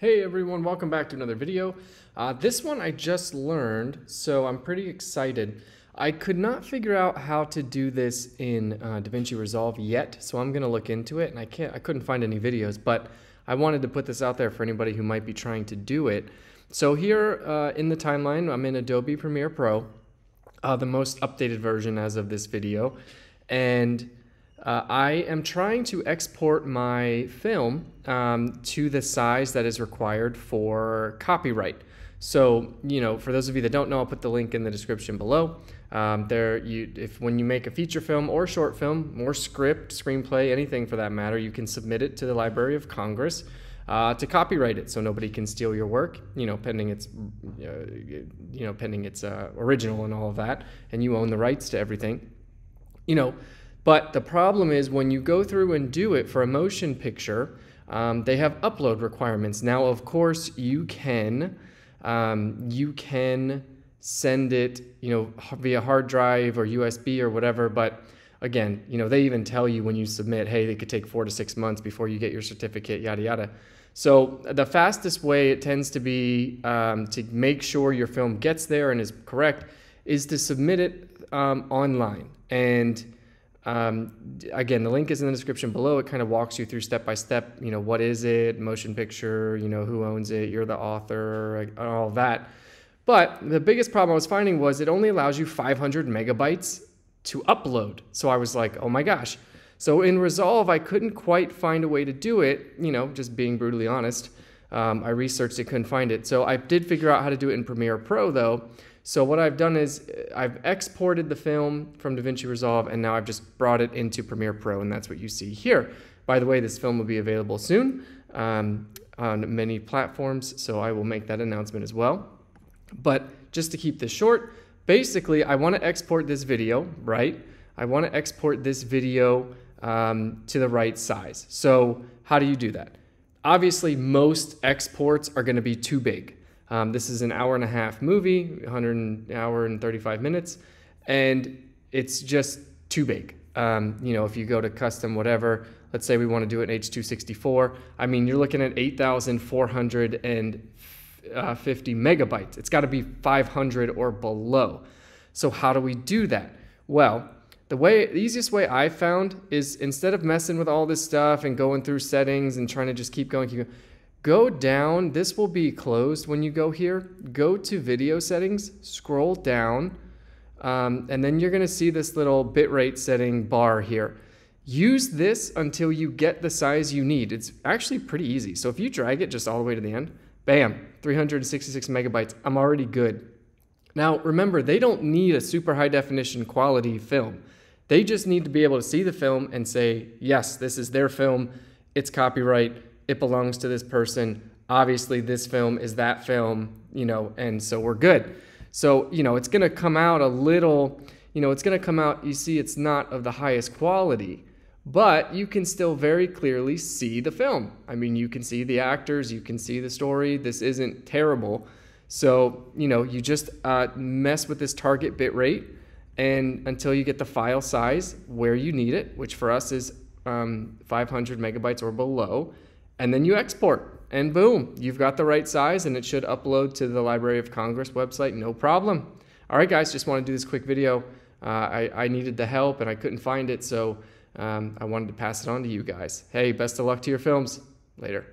Hey everyone, welcome back to another video. Uh, this one I just learned, so I'm pretty excited. I could not figure out how to do this in uh, DaVinci Resolve yet, so I'm gonna look into it, and I can't, I couldn't find any videos, but I wanted to put this out there for anybody who might be trying to do it. So here uh, in the timeline, I'm in Adobe Premiere Pro, uh, the most updated version as of this video, and uh, I am trying to export my film um, to the size that is required for copyright. So, you know, for those of you that don't know, I'll put the link in the description below. Um, there, you, if when you make a feature film or short film, or script, screenplay, anything for that matter, you can submit it to the Library of Congress uh, to copyright it, so nobody can steal your work. You know, pending its, uh, you know, pending its uh, original and all of that, and you own the rights to everything. You know. But the problem is when you go through and do it for a motion picture, um, they have upload requirements. Now, of course, you can um, you can send it, you know, via hard drive or USB or whatever. But again, you know, they even tell you when you submit, hey, it could take four to six months before you get your certificate, yada yada. So the fastest way it tends to be um, to make sure your film gets there and is correct is to submit it um, online and um, again, the link is in the description below. It kind of walks you through step by step. You know, what is it? Motion picture. You know, who owns it? You're the author. All that. But the biggest problem I was finding was it only allows you 500 megabytes to upload. So I was like, oh my gosh. So in Resolve, I couldn't quite find a way to do it. You know, just being brutally honest. Um, I researched it, couldn't find it. So I did figure out how to do it in Premiere Pro though. So what I've done is uh, I've exported the film from DaVinci Resolve and now I've just brought it into Premiere Pro and that's what you see here. By the way, this film will be available soon um, on many platforms, so I will make that announcement as well. But just to keep this short, basically I want to export this video, right? I want to export this video um, to the right size. So how do you do that? Obviously, most exports are going to be too big. Um, this is an hour and a half movie, 100 hour and 35 minutes, and it's just too big. Um, you know, if you go to custom whatever, let's say we want to do it in H264, I mean, you're looking at 8,450 megabytes. It's got to be 500 or below. So how do we do that? Well, the way the easiest way I found is instead of messing with all this stuff and going through settings and trying to just keep going, keep going Go down, this will be closed when you go here. Go to video settings, scroll down, um, and then you're gonna see this little bitrate setting bar here. Use this until you get the size you need. It's actually pretty easy. So if you drag it just all the way to the end, bam, 366 megabytes, I'm already good. Now remember, they don't need a super high definition quality film. They just need to be able to see the film and say, yes, this is their film, it's copyright, it belongs to this person. Obviously, this film is that film, you know, and so we're good. So, you know, it's going to come out a little, you know, it's going to come out, you see, it's not of the highest quality, but you can still very clearly see the film. I mean, you can see the actors, you can see the story. This isn't terrible. So, you know, you just uh, mess with this target bit rate and until you get the file size where you need it, which for us is um, 500 megabytes or below and then you export and boom, you've got the right size and it should upload to the Library of Congress website, no problem. All right, guys, just want to do this quick video. Uh, I, I, needed the help and I couldn't find it, so um, I wanted to pass it on to you guys. Hey, best of luck to your films. Later.